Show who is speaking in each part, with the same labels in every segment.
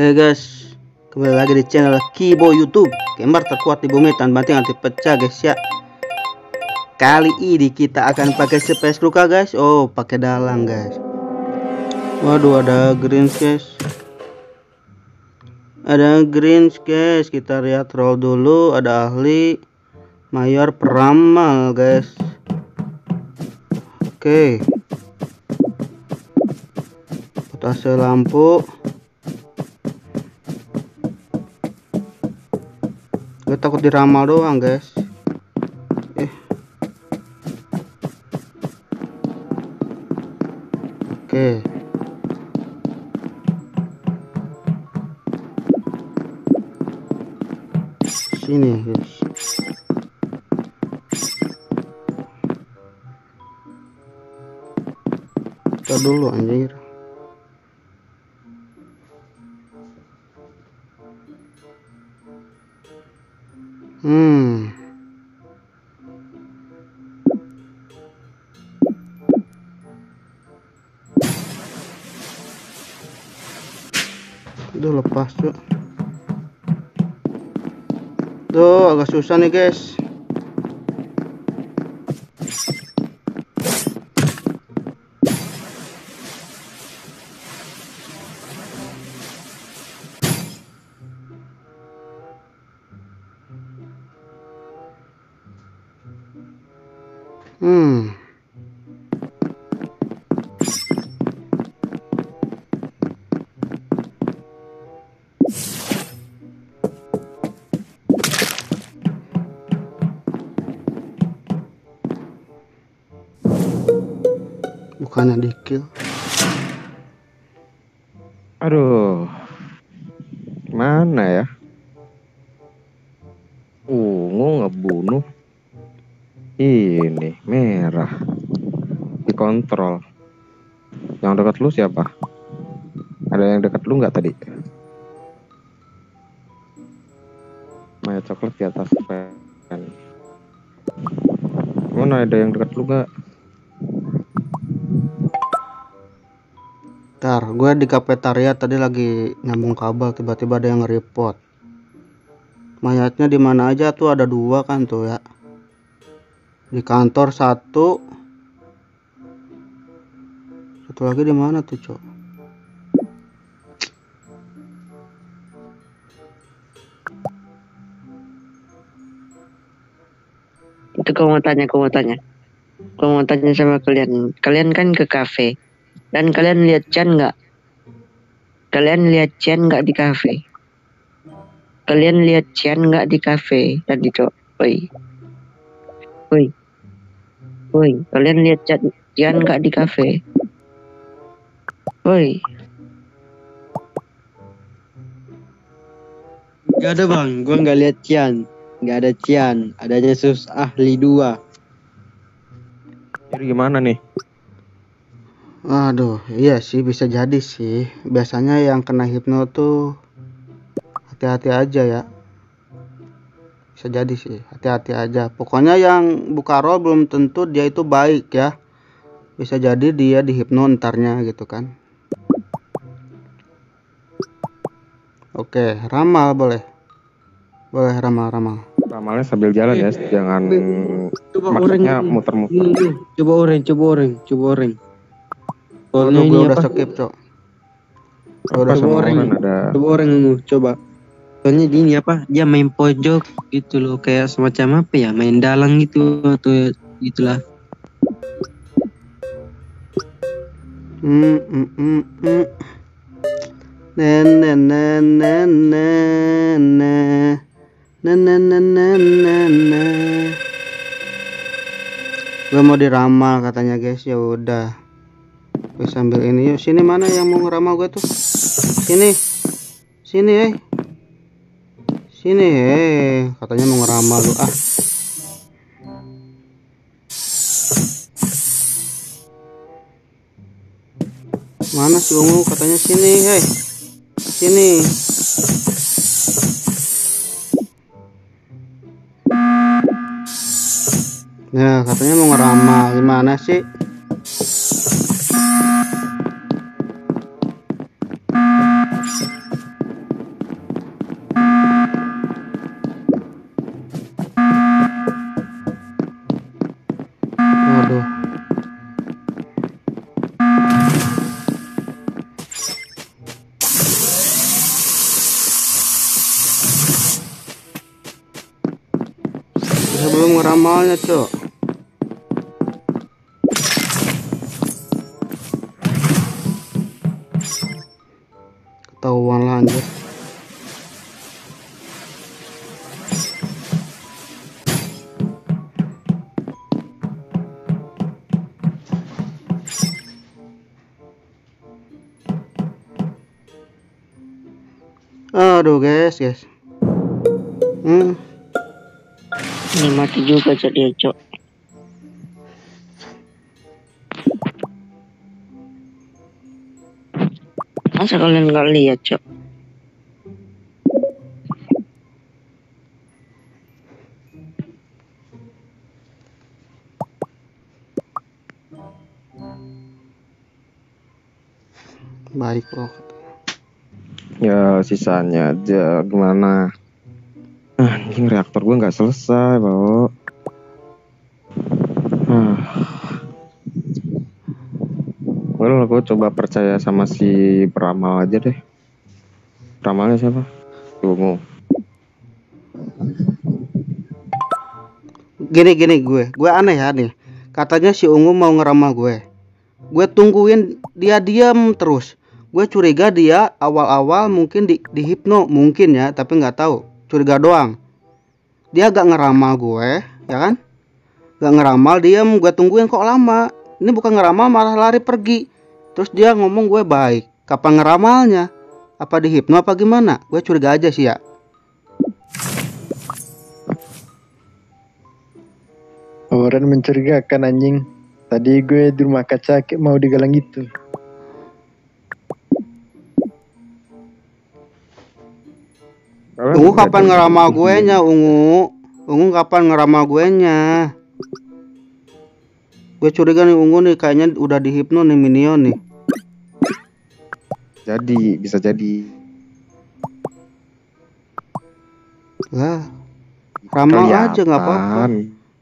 Speaker 1: Hey guys, kembali lagi di channel Kibo YouTube, gamer terkuat di bumi tanpa banting anti pecah guys ya. Kali ini kita akan pakai space luka guys. Oh, pakai dalang guys. Waduh, ada green guys. Ada green guys. Kita lihat roll dulu. Ada ahli mayor peramal guys. Oke. Potase lampu. Gue takut diramal doang guys. Eh. Oke. Sini guys. Kita dulu anjir. Hmm. Udah lepas tuh. Tuh agak susah nih guys. Bukannya di kill.
Speaker 2: Aduh. Mana ya? Ungu ngebunuh. Ini merah. Dikontrol. Yang dekat lu siapa? Ada yang dekat lu nggak tadi? Maya coklat di atas fan. Mana ada yang dekat lu nggak?
Speaker 1: Ntar, gue di kafetaria tadi lagi nyambung kabel, tiba-tiba ada yang report. Mayatnya di mana aja tuh ada dua kan tuh ya. Di kantor satu. Satu lagi di mana tuh, Cok?
Speaker 3: itu kau mau tanya kau mau tanya kau mau tanya sama kalian kalian kan ke kafe dan kalian lihat Chan nggak? Kalian lihat Chan nggak di kafe kalian lihat Chan nggak di kafe tadi cok. Woi woi woi kalian lihat Chan Chan nggak di kafe woi
Speaker 4: Gak ada bang, gua nggak lihat Cian, nggak ada Cian, adanya sus ahli dua.
Speaker 2: Jadi gimana nih?
Speaker 1: Aduh, iya sih bisa jadi sih. Biasanya yang kena hipno tuh hati-hati aja ya. Bisa jadi sih, hati-hati aja. Pokoknya yang buka roll belum tentu dia itu baik ya. Bisa jadi dia di hipno entarnya gitu kan. Oke, ramal boleh. Boleh ramal-ramal.
Speaker 2: Ramalnya sambil jalan ya, jangan
Speaker 4: Coba
Speaker 2: maksudnya muter-muter.
Speaker 4: ini, ini. coba orang, coba orang, coba orang.
Speaker 1: Waduh,
Speaker 4: Soalnya
Speaker 1: gue
Speaker 4: ini
Speaker 1: udah
Speaker 4: apa?
Speaker 1: skip, Cok. Gua
Speaker 2: Apa
Speaker 1: udah
Speaker 2: sama
Speaker 4: orang?
Speaker 2: ada
Speaker 4: Coba orang ini, coba. Soalnya di ini apa? Dia main pojok gitu loh, kayak semacam apa ya? Main dalang gitu atau gitulah.
Speaker 1: Hmm, hmm, hmm, hmm. Na na na na na na na na na na na na. Gue mau diramal katanya guys ya udah. Gue sambil ini yuk sini mana yang mau ngeramal gue tuh? Sini, sini eh, sini eh katanya mau ngeramal lu ah. Mana si ungu katanya sini, hei. Sini. Nah, katanya mau ngeramal. Gimana sih? Sebelum ngeramalnya cok. Ketahuan lah anjir. Aduh guys guys. Hmm
Speaker 3: Ini mati juga cok dia cok. Masa kalian nggak lihat cok?
Speaker 1: baik kok
Speaker 2: Ya sisanya aja gimana? Anjing reaktor gue nggak selesai, Bro. Ah. Well, gue coba percaya sama si peramal aja deh. Peramalnya siapa? Tunggu.
Speaker 1: gini gini gue gue aneh ya nih katanya si ungu mau ngeramal gue gue tungguin dia diam terus gue curiga dia awal-awal mungkin di, di hipno mungkin ya tapi nggak tahu curiga doang dia gak ngeramal gue ya kan? Gak ngeramal diam gue tungguin kok lama. Ini bukan ngeramal malah lari pergi. Terus dia ngomong gue baik. Kapan ngeramalnya? Apa di hipno apa gimana? Gue curiga aja sih ya.
Speaker 5: Orang mencurigakan anjing. Tadi gue di rumah kaca mau digalang gitu.
Speaker 1: Ungu kapan ngeramal gue nya Ungu Ungu kapan ngeramal gue nya Gue curiga nih Ungu nih kayaknya udah dihipno nih minion nih
Speaker 2: Jadi, bisa jadi.
Speaker 1: Lah Ramal aja nggak apa-apa
Speaker 2: Kelihatan.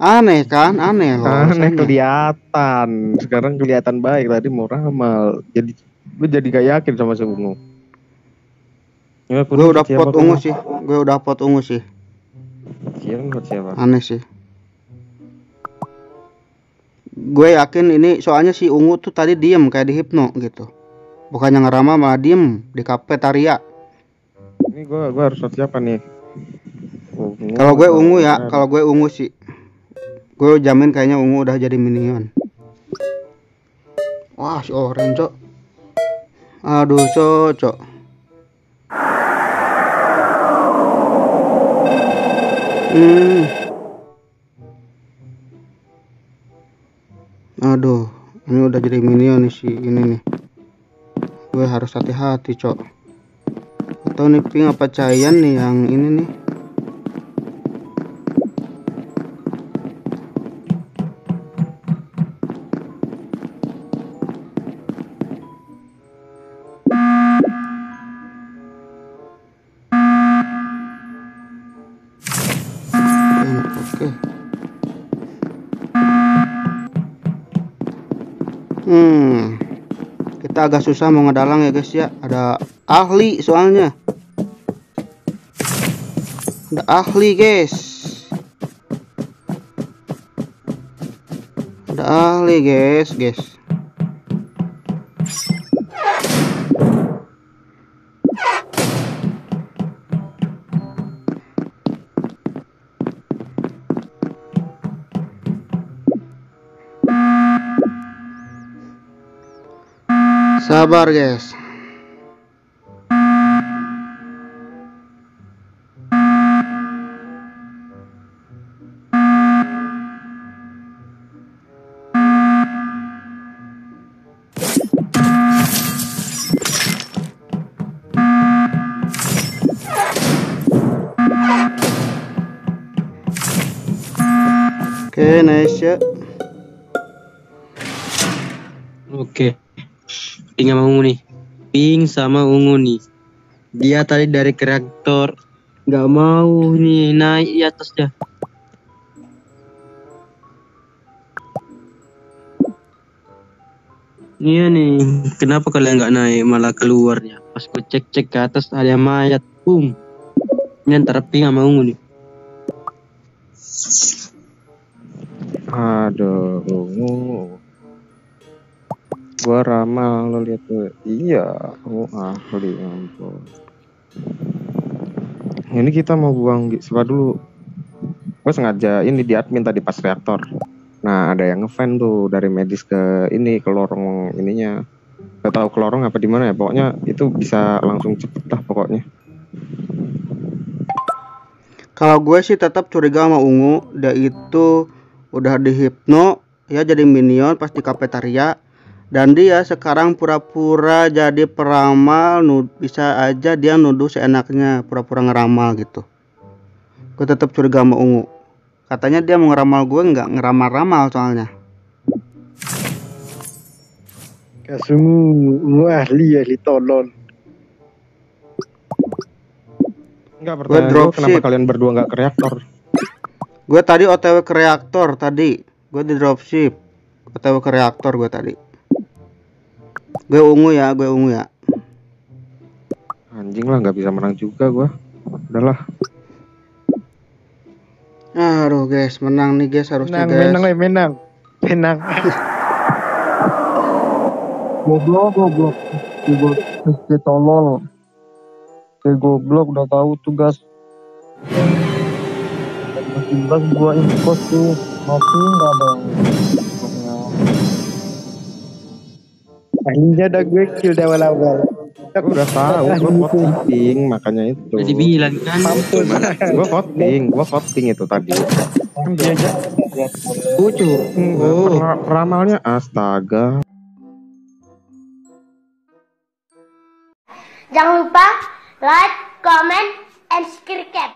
Speaker 1: Aneh kan aneh loh
Speaker 2: Aneh
Speaker 1: rasanya.
Speaker 2: kelihatan. Sekarang kelihatan baik. Tadi mau ramal. Jadi gue jadi gak yakin sama si Ungu. Ya,
Speaker 1: Gue udah pot Ungu sih Gue udah pot Ungu sih
Speaker 2: buat siapa?
Speaker 1: Aneh sih Gue yakin ini soalnya si Ungu tuh tadi diem kayak di hipno gitu Bukannya ngeramal malah diem di kafetaria
Speaker 2: Ini gue gue harus vote siapa nih?
Speaker 1: Kalau gue ungu ya, kalau gue ungu sih. Gue jamin kayaknya ungu udah jadi minion. Wah, si orange, Cok. Aduh, cocok. Hmm. Aduh, ini udah jadi minion nih si ini nih. Gue harus hati-hati, Cok. Atau nih ping apa cayan nih yang ini nih. Hmm, Oke. Hmm. Kita agak susah mau ngedalang ya guys ya. Ada ahli soalnya. Ada ahli guys. Ada ahli guys, guys. Sabar guys. Oke, nice ya.
Speaker 4: Oke. Ping sama ungu nih. Ping sama ungu nih. Dia tadi dari ke reaktor nggak mau nih naik di atas dah. Iya nih, kenapa kalian nggak naik malah keluarnya? Pas gue cek-cek ke atas ada mayat, boom. Ini antara ping sama ungu nih.
Speaker 2: Aduh, ungu. Gua ramal lo lihat tuh. Iya, ungu ahli ya ampun. Ini kita mau buang siapa dulu? Gue sengaja ini di admin tadi pas reaktor. Nah, ada yang ngefan tuh dari medis ke ini ke lorong ininya. Gak tahu ke lorong apa di mana ya. Pokoknya itu bisa langsung cepet lah pokoknya.
Speaker 1: Kalau gue sih tetap curiga sama Ungu, dia itu udah dihipno ya jadi minion pas di kafetaria dan dia sekarang pura-pura jadi peramal bisa aja dia nuduh seenaknya pura-pura ngeramal gitu gue tetap curiga sama Ungu katanya dia mau ngeramal gue nggak ngeramal-ramal soalnya
Speaker 5: Kasungu, ungu ahli ahli tolol.
Speaker 2: Enggak pertanyaan gua,
Speaker 1: dropship.
Speaker 2: kenapa kalian berdua nggak ke reaktor?
Speaker 1: gue tadi otw ke reaktor tadi gue di dropship otw ke reaktor gue tadi gue ungu ya gue ungu ya
Speaker 2: Anjing lah nggak bisa menang juga gua. Udahlah.
Speaker 1: aduh guys menang nih guys harusnya
Speaker 5: Menang,
Speaker 1: guys
Speaker 5: menang, le, menang. Menang.
Speaker 4: Goblok, goblok. Goblok, tolol. Kayak goblok udah tahu tugas. Tugas gua info tuh masih nggak ada
Speaker 5: Ahlinya udah gue kill dari awal-awal.
Speaker 2: Gua udah tahu, gua voting makanya itu.
Speaker 4: Udah dibilang kan.
Speaker 2: Gua voting, gua voting itu tadi.
Speaker 5: Kan.
Speaker 4: Lucu.
Speaker 2: Ramalnya astaga.
Speaker 6: Jangan lupa like, comment, and subscribe.